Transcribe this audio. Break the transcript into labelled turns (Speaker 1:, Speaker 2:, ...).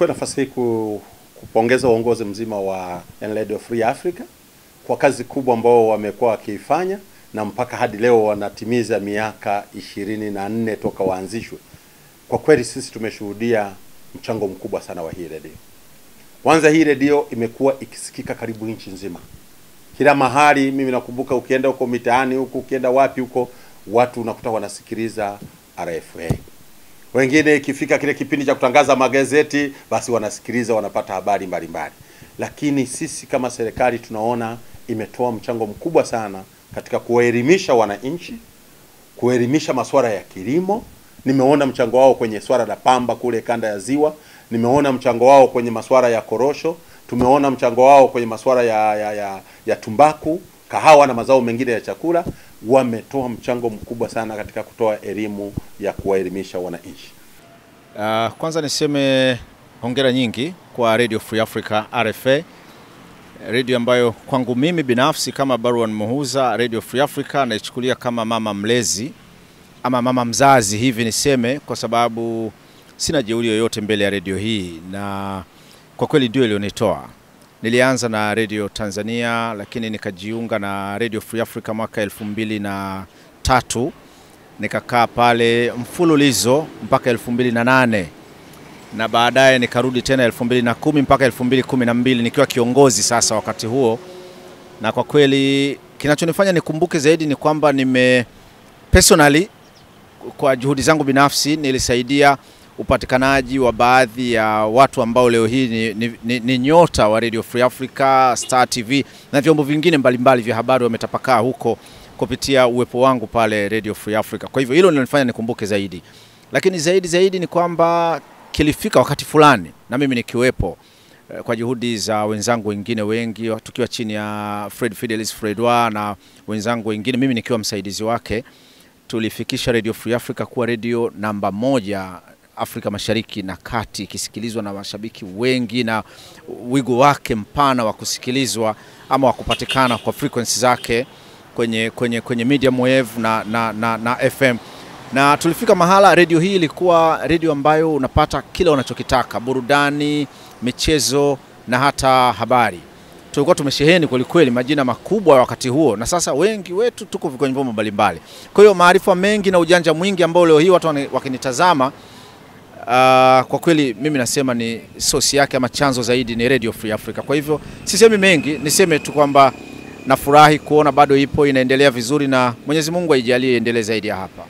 Speaker 1: nichukue nafasi hii ku, kupongeza uongozi mzima wa Radio Free Africa kwa kazi kubwa ambao wamekuwa wakiifanya na mpaka hadi leo wanatimiza miaka ishirini na nne toka waanzishwe. Kwa kweli sisi tumeshuhudia mchango mkubwa sana wa hii redio. Kwanza hii redio imekuwa ikisikika karibu nchi nzima, kila mahali. Mimi nakumbuka ukienda huko mitaani huko, ukienda wapi huko, watu unakuta wanasikiliza RFA. Wengine ikifika kile kipindi cha kutangaza magazeti, basi wanasikiliza, wanapata habari mbalimbali. Lakini sisi kama serikali tunaona imetoa mchango mkubwa sana katika kuwaelimisha wananchi, kuelimisha masuala ya kilimo. Nimeona mchango wao kwenye swala la pamba kule kanda ya Ziwa, nimeona mchango wao kwenye masuala ya korosho, tumeona mchango wao kwenye masuala ya, ya, ya, ya tumbaku, kahawa na mazao mengine ya chakula. Wametoa mchango mkubwa sana katika kutoa elimu ya kuwaelimisha wananchi.
Speaker 2: Uh, kwanza niseme hongera nyingi kwa Radio Free Africa RFA, radio ambayo kwangu mimi binafsi kama Barwan Muhuza, Radio Free Africa naichukulia kama mama mlezi ama mama mzazi hivi niseme, kwa sababu sina jeuri yoyote mbele ya redio hii, na kwa kweli ndio ilionitoa. Nilianza na Radio Tanzania, lakini nikajiunga na Radio Free Africa mwaka elfu mbili na tatu. Nikakaa pale mfululizo mpaka elfu mbili na nane. Na baadaye nikarudi tena elfu mbili na kumi mpaka elfu mbili kumi na mbili nikiwa kiongozi sasa wakati huo, na kwa kweli kinachonifanya nikumbuke zaidi ni kwamba nime personally kwa juhudi zangu binafsi nilisaidia upatikanaji wa baadhi ya watu ambao leo hii ni, ni, ni, ni nyota wa Radio Free Africa, Star TV na vyombo vingine mbalimbali vya habari wametapakaa huko kupitia uwepo wangu pale Radio Free Africa. Kwa hivyo hilo linanifanya nikumbuke zaidi, lakini zaidi zaidi ni kwamba kilifika wakati fulani na mimi nikiwepo kwa juhudi za wenzangu wengine wengi tukiwa chini ya Fred Fidelis Fredwa na wenzangu wengine, mimi nikiwa msaidizi wake, tulifikisha Radio Free Africa kuwa redio namba moja Afrika Mashariki na Kati, ikisikilizwa na mashabiki wengi na wigo wake mpana wa kusikilizwa ama wa kupatikana kwa frequency zake kwenye, kwenye, kwenye medium wave na, na, na, na FM na tulifika mahala redio hii ilikuwa redio ambayo unapata kila unachokitaka, burudani, michezo na hata habari. Tulikuwa tumesheheni kwelikweli majina makubwa wakati huo, na sasa wengi wetu tuko kwenye vyombo mbalimbali. Kwa hiyo maarifa mengi na ujanja mwingi ambao leo hii watu wakinitazama, uh, kwa kweli mimi nasema ni sosi yake ama chanzo zaidi ni Radio Free Africa. Kwa hivyo sisemi mengi, niseme tu kwamba nafurahi kuona bado ipo inaendelea vizuri, na Mwenyezi Mungu aijalie iendelee zaidi ya hapa.